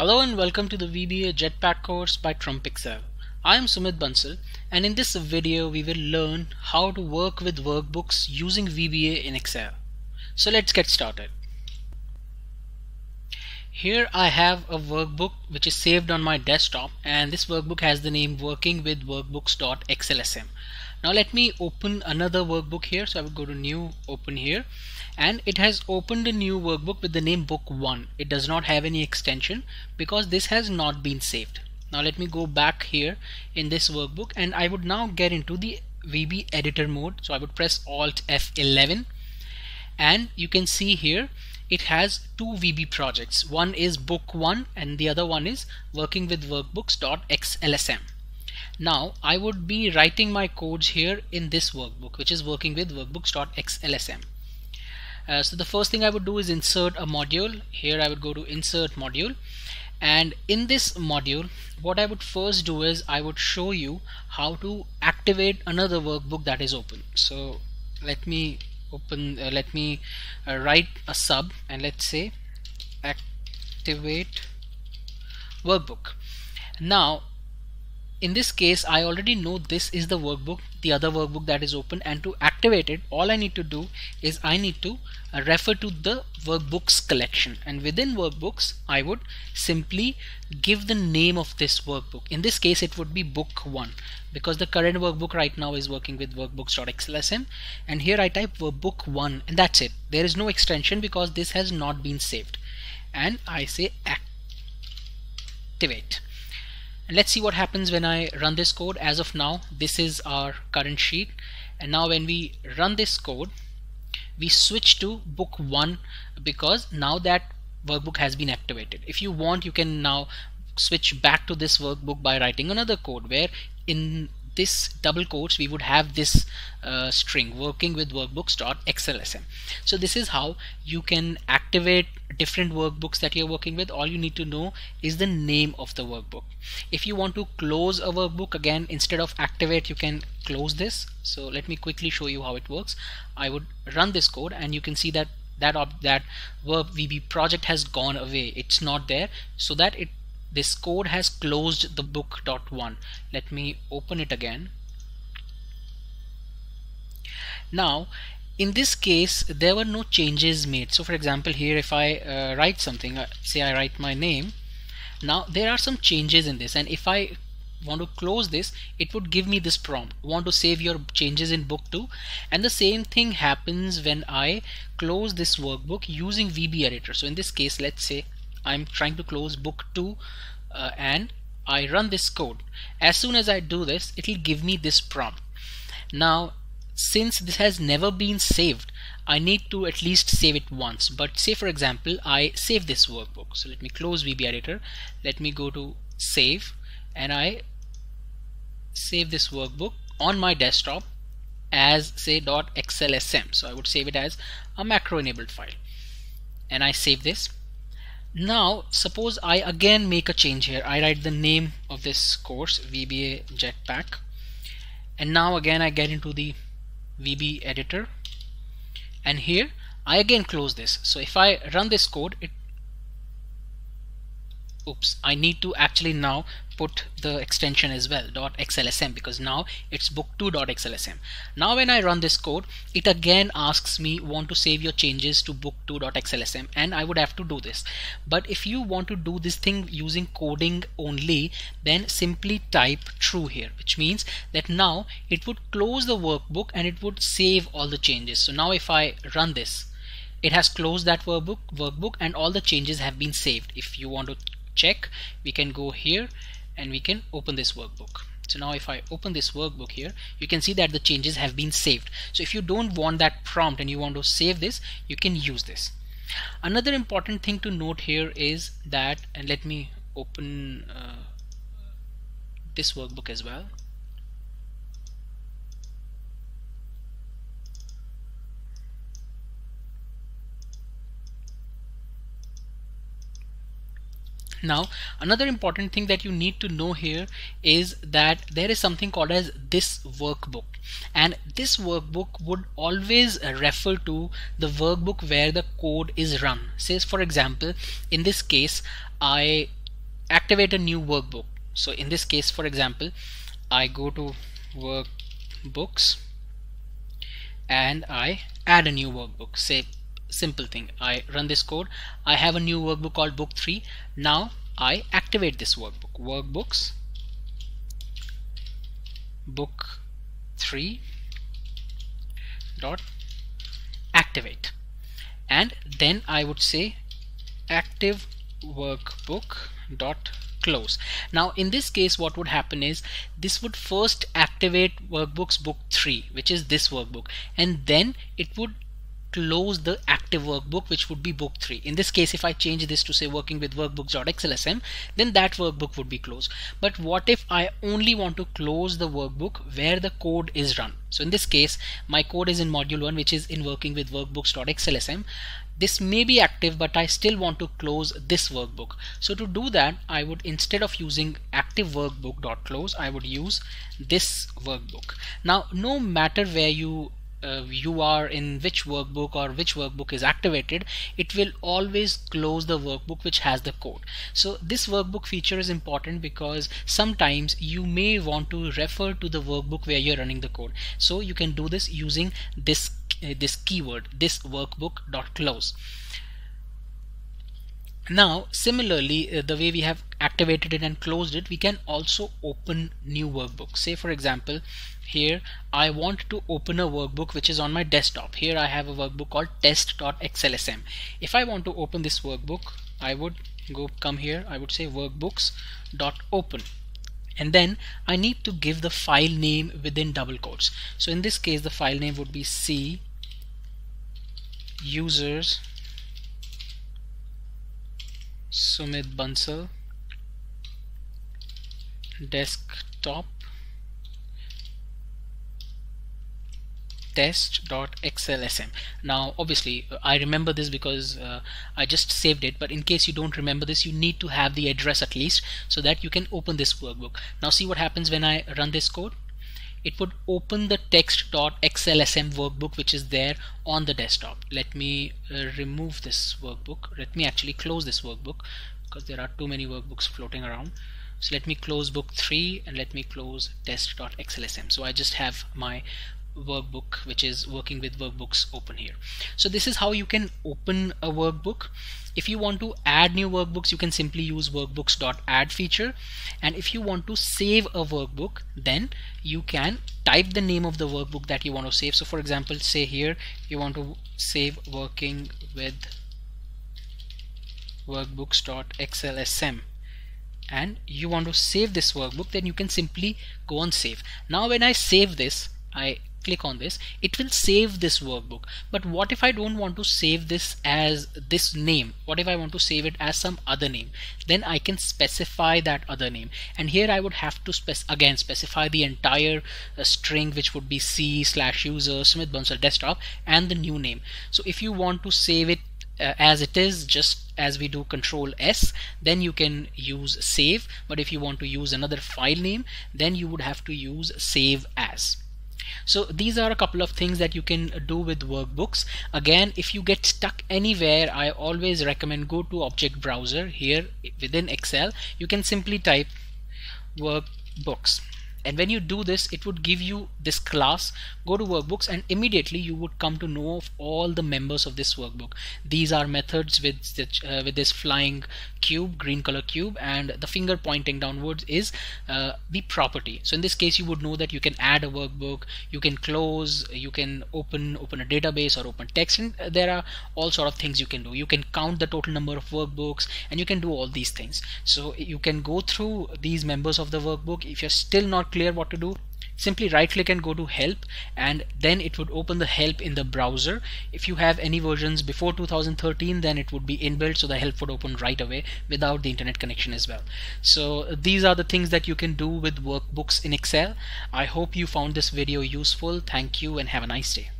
Hello and welcome to the VBA Jetpack course by Trump Excel. I am Sumit Bansal and in this video we will learn how to work with workbooks using VBA in Excel. So let's get started. Here I have a workbook which is saved on my desktop and this workbook has the name working with workbooks.xlsm. Now let me open another workbook here. So I will go to new open here. And it has opened a new workbook with the name book 1 it does not have any extension because this has not been saved. Now let me go back here in this workbook. And I would now get into the VB editor mode. So I would press alt F11 and you can see here it has two VB projects. One is book 1 and the other one is working with workbooks.xlsm now I would be writing my codes here in this workbook which is working with workbooks.xlsm uh, so the first thing I would do is insert a module. Here I would go to insert module. And in this module what I would first do is I would show you how to activate another workbook that is open. So let me open uh, let me uh, write a sub and let's say activate workbook. Now in this case I already know this is the workbook the other workbook that is open and to activate it all I need to do is I need to uh, refer to the workbooks collection. And within workbooks I would simply give the name of this workbook. In this case it would be book 1 because the current workbook right now is working with workbooks.xlsm and here I type workbook 1 and that's it. There is no extension because this has not been saved. And I say activate let's see what happens when I run this code. As of now this is our current sheet. And now when we run this code we switch to book 1 because now that workbook has been activated. If you want you can now switch back to this workbook by writing another code where in this double quotes we would have this uh, string working with workbooks.xlsm so this is how you can activate different workbooks that you're working with. All you need to know is the name of the workbook. If you want to close a workbook again instead of activate you can close this. So let me quickly show you how it works. I would run this code and you can see that that that verb VB project has gone away. It's not there. So that it this code has closed the book dot one. Let me open it again. Now in this case there were no changes made. So for example here if I uh, write something uh, say I write my name now there are some changes in this. And if I want to close this it would give me this prompt. Want to save your changes in book 2 and the same thing happens when I close this workbook using VB editor. So in this case let's say I'm trying to close book 2 uh, and I run this code. As soon as I do this it will give me this prompt. Now since this has never been saved I need to at least save it once. But say for example I save this workbook. So let me close VB editor. Let me go to save and I save this workbook on my desktop as say .xlsm so I would save it as a macro enabled file. And I save this now suppose I again make a change here. I write the name of this course VBA Jetpack. And now again I get into the VB editor. And here I again close this. So if I run this code it oops I need to actually now put the extension as well dot .xlsm because now it's book2.xlsm now when I run this code it again asks me want to save your changes to book2.xlsm and I would have to do this. But if you want to do this thing using coding only then simply type true here which means that now it would close the workbook and it would save all the changes. So now if I run this it has closed that workbook workbook and all the changes have been saved. If you want to check we can go here and we can open this workbook. So now if I open this workbook here you can see that the changes have been saved. So if you don't want that prompt and you want to save this you can use this. Another important thing to note here is that and let me open uh, this workbook as well now another important thing that you need to know here is that there is something called as this workbook. And this workbook would always refer to the workbook where the code is run. Says for example in this case I activate a new workbook. So in this case for example I go to workbooks and I add a new workbook. Say simple thing. I run this code. I have a new workbook called book 3 now I activate this workbook. Workbooks. Book 3 dot activate. And then I would say active workbook dot close. Now in this case what would happen is this would first activate workbooks book 3 which is this workbook. And then it would close the active workbook which would be book 3 in this case if I change this to say working with workbooks.xlsm then that workbook would be closed. But what if I only want to close the workbook where the code is run? So in this case my code is in module 1 which is in working with workbooks.xlsm this may be active but I still want to close this workbook. So to do that I would instead of using active workbook.close I would use this workbook. Now no matter where you uh, you are in which workbook or which workbook is activated it will always close the workbook which has the code. So this workbook feature is important because sometimes you may want to refer to the workbook where you're running the code. So you can do this using this uh, this keyword this workbook dot close now similarly uh, the way we have activated it and closed it we can also open new workbook say for example here I want to open a workbook which is on my desktop. Here I have a workbook called test.xlsm if I want to open this workbook I would go come here I would say workbooks dot open and then I need to give the file name within double quotes. So in this case the file name would be C users Sumit Bansal. Desktop. Test.xlsm now obviously I remember this because uh, I just saved it but in case you don't remember this you need to have the address at least so that you can open this workbook. Now see what happens when I run this code it would open the text.xlsm workbook which is there on the desktop. Let me uh, remove this workbook. Let me actually close this workbook because there are too many workbooks floating around. So let me close book 3 and let me close test.xlsm so I just have my workbook which is working with workbooks open here. So this is how you can open a workbook. If you want to add new workbooks you can simply use workbooks.add feature and if you want to save a workbook then you can type the name of the workbook that you want to save. So for example say here you want to save working with workbooks.xlsm and you want to save this workbook then you can simply go on save. Now when I save this I click on this it will save this workbook. But what if I don't want to save this as this name? What if I want to save it as some other name? Then I can specify that other name. And here I would have to spec again specify the entire uh, string which would be C slash user Sumit Bansal desktop and the new name. So if you want to save it uh, as it is just as we do control S then you can use save. But if you want to use another file name then you would have to use save as so these are a couple of things that you can do with workbooks. Again if you get stuck anywhere I always recommend go to object browser here within Excel. You can simply type workbooks and when you do this it would give you this class go to workbooks and immediately you would come to know of all the members of this workbook. These are methods with uh, with this flying cube green color cube and the finger pointing downwards is uh, the property. So in this case you would know that you can add a workbook you can close you can open open a database or open text and there are all sort of things you can do. You can count the total number of workbooks and you can do all these things. So you can go through these members of the workbook. If you're still clear what to do. Simply right click and go to help and then it would open the help in the browser. If you have any versions before 2013 then it would be inbuilt so the help would open right away without the internet connection as well. So these are the things that you can do with workbooks in Excel. I hope you found this video useful. Thank you and have a nice day